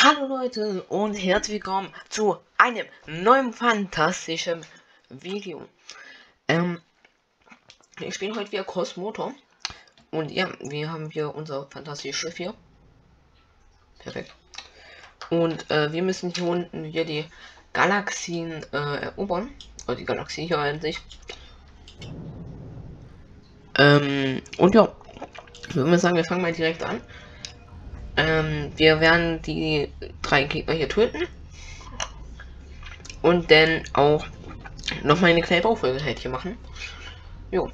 Hallo Leute und herzlich willkommen zu einem neuen fantastischen Video. Ähm, wir spielen heute wieder Cosmotor. Und ja, wir haben hier unser fantastisches Schiff hier. Perfekt. Und äh, wir müssen hier unten hier die Galaxien äh, erobern. Oder die Galaxie hier an sich. Ähm, und ja, ich würde sagen, wir fangen mal direkt an. Ähm, wir werden die drei Gegner hier töten. Und dann auch noch mal eine kleine Baufolge halt hier machen. Jo.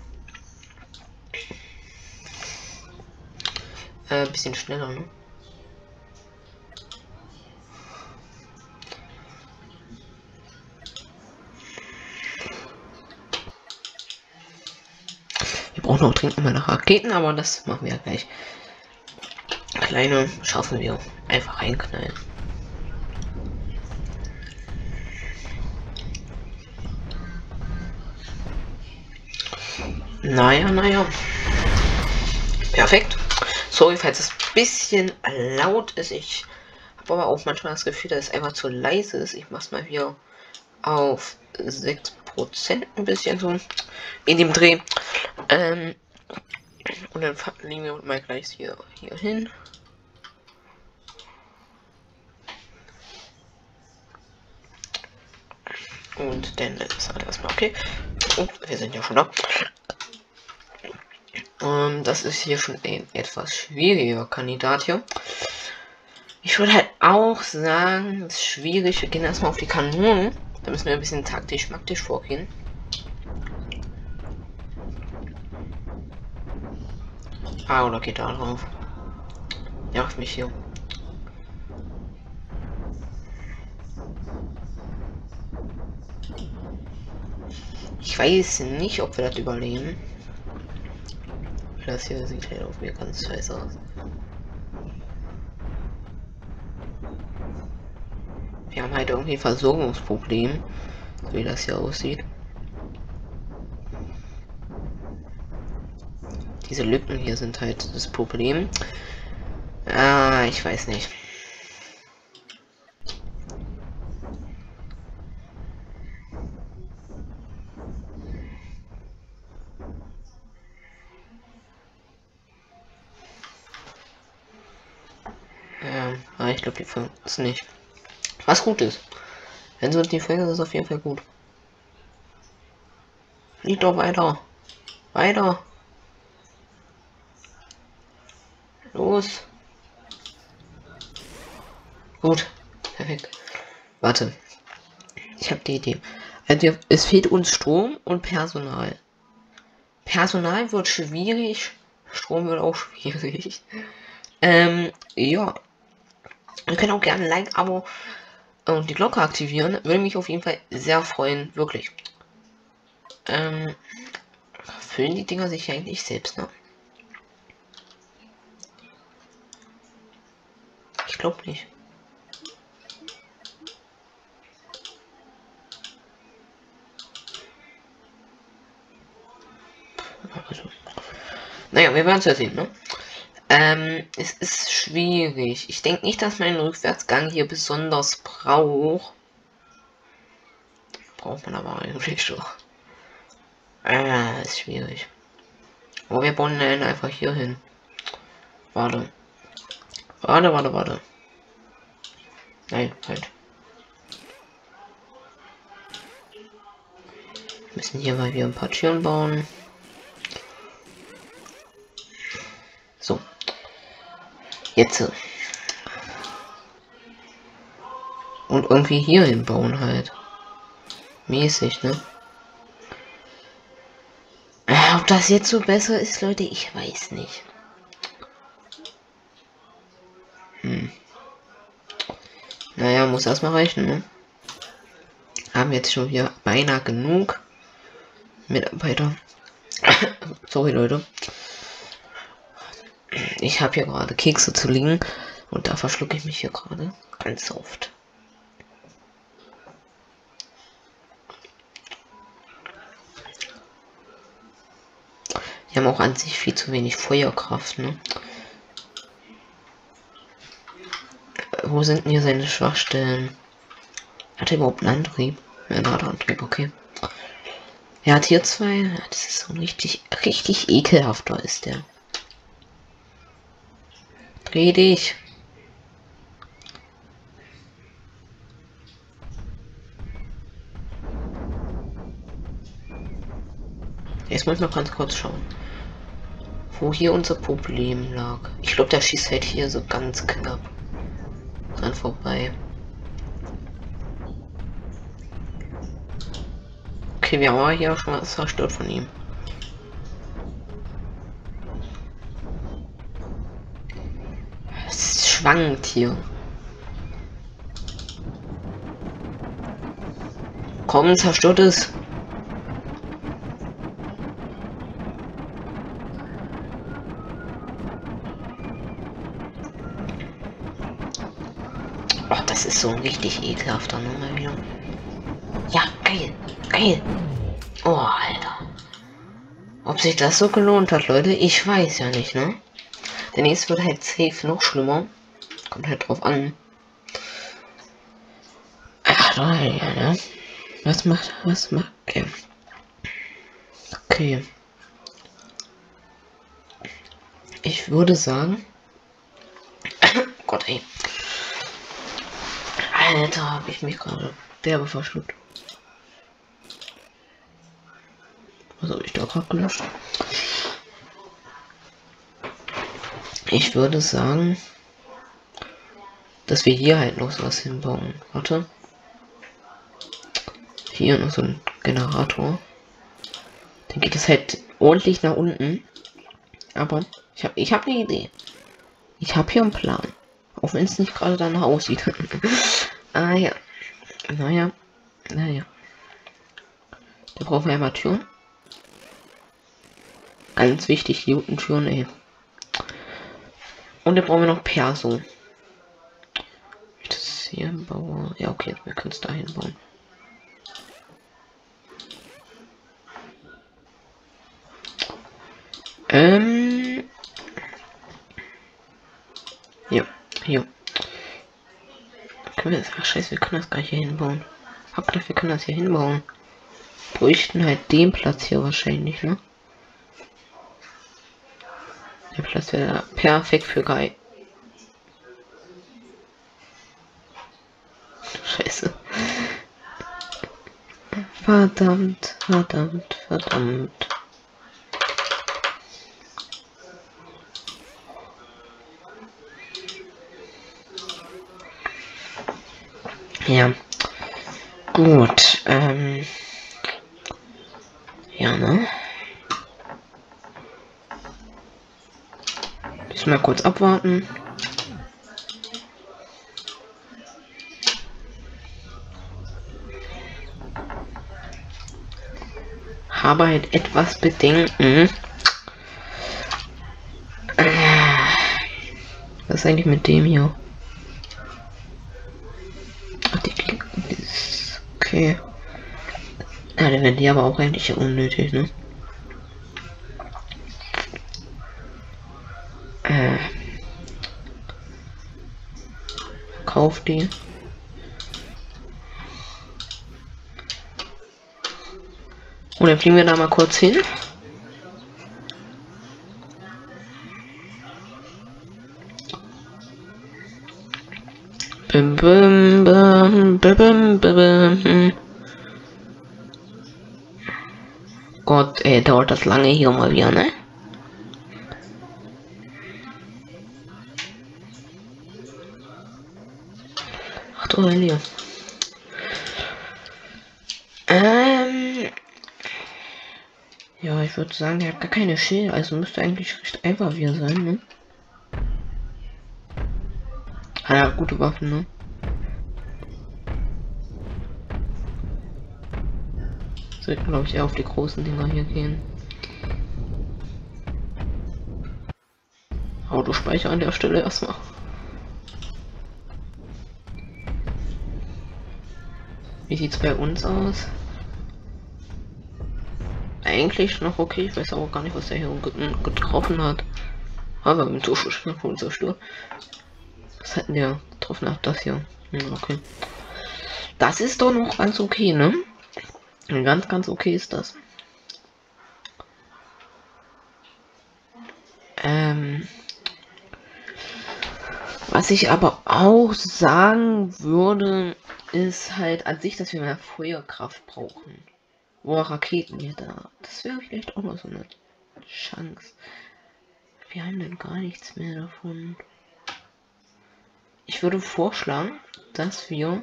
Äh, bisschen schneller, ne? Wir brauchen noch dringend mal nach Raketen, aber das machen wir ja gleich. Kleine schaffen wir. Einfach reinknallen. Naja, naja. Perfekt. Sorry, falls es ein bisschen laut ist. Ich habe aber auch manchmal das Gefühl, dass es einfach zu leise ist. Ich mache es mal hier auf 6% ein bisschen so in dem Dreh. Ähm, und dann legen wir mal gleich hier, hier hin. Und dann ist halt erstmal okay. Oh, wir sind ja schon da. Ähm, das ist hier schon ein etwas schwieriger Kandidat hier. Ich würde halt auch sagen, es ist schwierig. Wir gehen erstmal auf die Kanonen. Da müssen wir ein bisschen taktisch, maktisch vorgehen. Ah, oder geht da drauf? Ja, mich hier. Ich weiß nicht, ob wir das überleben. Das hier sieht halt auf mir ganz scheiße aus. Wir haben halt irgendwie Versorgungsproblem, so wie das hier aussieht. Diese Lücken hier sind halt das Problem. Ah, ich weiß nicht. Ja, ah, ich glaube, die Folge ist nicht. Was gut ist. Wenn sie die Folge ist, auf jeden Fall gut. Flieg doch weiter. Weiter. Los. Gut. Perfekt. Warte. Ich habe die Idee. Also es fehlt uns Strom und Personal. Personal wird schwierig. Strom wird auch schwierig. Ähm, ja. Wir können auch gerne ein Like, Abo und die Glocke aktivieren. Würde mich auf jeden Fall sehr freuen. Wirklich. Ähm, füllen die Dinger sich eigentlich selbst, ne? Ich glaube nicht. Also. Naja, wir werden es ja sehen, ne? Ähm, es ist schwierig. Ich denke nicht, dass mein Rückwärtsgang hier besonders braucht. Braucht man aber eigentlich schon. Ah, ist schwierig. Aber wir bauen den einfach hier hin. Warte. Warte, warte, warte. Nein, halt. Wir müssen hier mal wieder ein paar Türen bauen. Jetzt. Und irgendwie hier hinbauen halt. Mäßig, ne? Äh, ob das jetzt so besser ist, Leute, ich weiß nicht. Hm. Naja, muss erstmal reichen, ne? Haben jetzt schon wieder beinahe genug Mitarbeiter. Sorry, Leute. Ich habe hier gerade Kekse zu liegen und da verschlucke ich mich hier gerade ganz oft. Die haben auch an sich viel zu wenig Feuerkraft, ne? wo sind denn hier seine Schwachstellen? Hat er überhaupt einen Antrieb? Ja, er hat einen Antrieb, okay. Er hat hier zwei. Das ist so richtig, richtig ekelhafter ist der. Dreh. Jetzt muss ich noch ganz kurz schauen, wo hier unser Problem lag. Ich glaube, der schießt halt hier so ganz knapp dran vorbei. Okay, wir haben hier schon was zerstört von ihm. Schwankt hier. Komm, zerstört es. Oh, das ist so ein richtig ekelhafter Nummer wieder. Ja, geil. Geil. Oh, Alter. Ob sich das so gelohnt hat, Leute, ich weiß ja nicht, ne? Der nächste wird halt safe noch schlimmer. Kommt halt drauf an. Ach, ja, ne? Was macht, was macht, okay. Okay. Ich würde sagen... Gott, ey. Alter, habe ich mich gerade derbe verschluckt. Was habe ich da gerade gelöscht? Ich würde sagen, dass wir hier halt noch was hinbauen. Warte. Hier noch so ein Generator. Dann geht es halt ordentlich nach unten. Aber ich habe ich hab eine Idee. Ich habe hier einen Plan. Auch wenn es nicht gerade danach aussieht. Ah ja. Naja. Naja. Da brauchen wir einmal Türen. Ganz wichtig, die guten Türen, ey. Und dann brauchen wir noch Perso. Hier baue. Ja, okay, wir können es dahin bauen. Ähm. Ja, hier können wir das? Ach, scheiße, wir können das gar hier hinbauen. Hab gedacht, wir können das hier hinbauen. Bräuchten halt den Platz hier wahrscheinlich, ne? Der Platz wäre perfekt für Guy. Scheiße. Verdammt, verdammt, verdammt. Ja. Gut. Ähm. Ja, ne? Müssen wir kurz abwarten. Halt etwas Bedenken. Was ist eigentlich mit dem hier? Okay. Ja, dann werden die aber auch eigentlich unnötig, ne? Äh. Kauf die. Und dann fliegen wir da mal kurz hin. Bim, bim, bim, bim, bim, bim. Gott, ey, dauert das lange hier mal wieder, ne? Ach du Heilige. Ähm. Ja, ich würde sagen, der hat gar keine Schilder, also müsste eigentlich recht einfach wieder sein, ne? Ah ja, gute Waffen, ne? Sollten, glaube ich, eher auf die großen Dinger hier gehen. Autospeicher an der Stelle erstmal. Wie sieht's bei uns aus? Eigentlich noch okay, ich weiß auch gar nicht, was der hier getroffen hat. Aber mit so schon von zerstört. Was hat denn der getroffen habe. Das hier. Hm, okay. Das ist doch noch ganz okay, ne? Ganz, ganz okay ist das. Ähm, was ich aber auch sagen würde, ist halt an sich, dass wir mehr Feuerkraft brauchen. Boah, Raketen hier da. Das wäre vielleicht auch noch so eine Chance. Wir haben dann gar nichts mehr davon. Ich würde vorschlagen, dass wir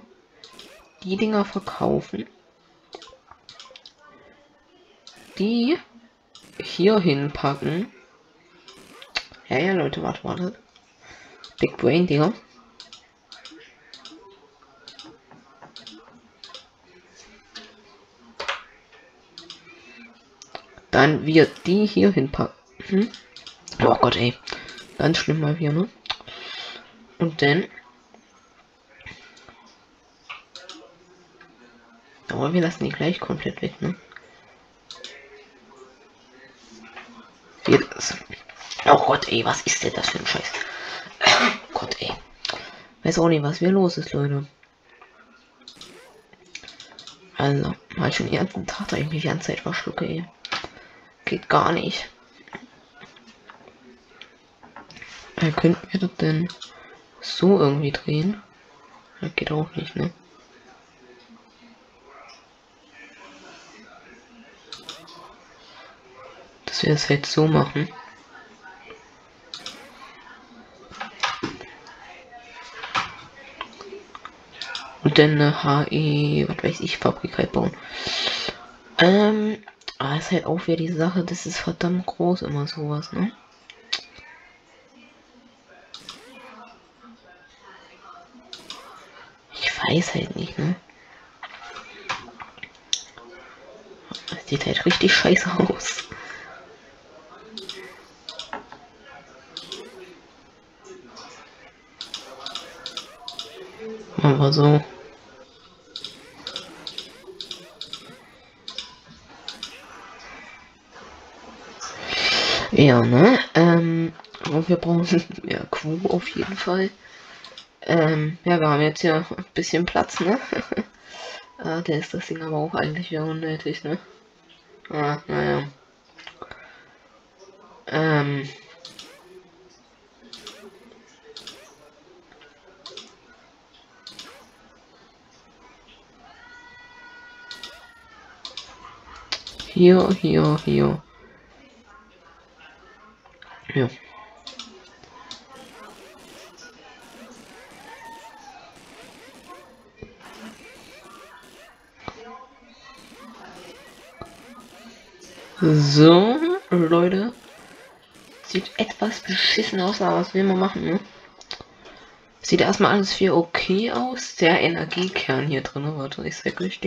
die Dinger verkaufen. Die hier hinpacken. Ja, ja, Leute, warte, warte. Big Brain, Dinger. Dann wir die hier hinpacken. Hm? Oh Gott, ey. Ganz schlimm mal hier, ne? Und dann. Aber wir lassen die gleich komplett weg, ne? Oh Gott, ey, was ist denn das für ein Scheiß? Oh Gott, ey. Weiß auch nicht, was hier los ist, Leute. Also, mal schon die ganzen Tag eigentlich die ganze Zeit verschlucke, ey. Geht gar nicht. Äh, könnten wir das denn so irgendwie drehen? Das geht auch nicht, ne? Dass wir es halt so machen. Und dann eine HE, was weiß ich, Fabrik halt bauen. Ähm, aber ist halt auch wieder die Sache, das ist verdammt groß immer sowas, ne? Ich weiß halt nicht, ne? Das sieht halt richtig scheiße aus. Aber so. Ja, ne? Ähm, wir brauchen mehr Crew auf jeden Fall. Ähm, ja, wir haben jetzt ja ein bisschen Platz, ne? ah, der ist das Ding aber auch eigentlich ja unnötig, ne? Ah, naja. Ähm. Hier, hier, hier. Ja. So, Leute. Sieht etwas beschissen aus, aber was will man machen, ne? Sieht erstmal alles für okay aus. Der Energiekern hier drin, warte, ich sag euch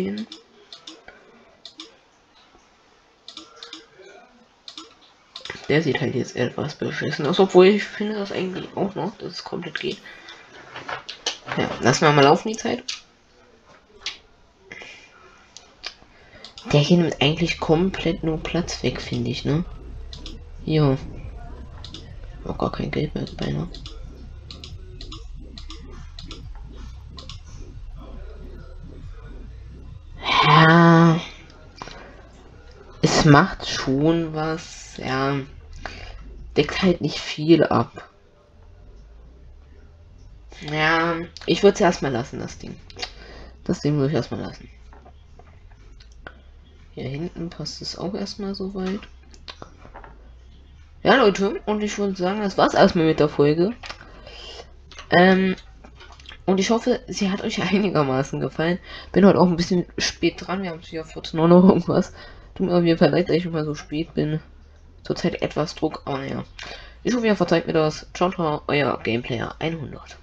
Der sieht halt jetzt etwas beschissen aus, obwohl ich finde das eigentlich auch noch, dass es komplett geht. Ja, lassen wir mal laufen die Zeit. Der hier nimmt eigentlich komplett nur Platz weg, finde ich, ne? Ja. Auch gar kein Geld mehr beinahe. Ja. Es macht schon was, ja deckt halt nicht viel ab. Ja, ich würde es erstmal lassen, das Ding. Das Ding würde ich erstmal lassen. Hier hinten passt es auch erstmal so weit. Ja, Leute, und ich würde sagen, das war's erstmal mit der Folge. Ähm, und ich hoffe, sie hat euch einigermaßen gefallen. Bin heute auch ein bisschen spät dran. Wir haben es hier 14 Uhr noch irgendwas. Tut mir auf jeden Fall leid, dass ich immer so spät bin zurzeit etwas Druck, aber naja. Ich hoffe, ihr verzeiht mir das. Ciao, ciao, euer Gameplayer 100.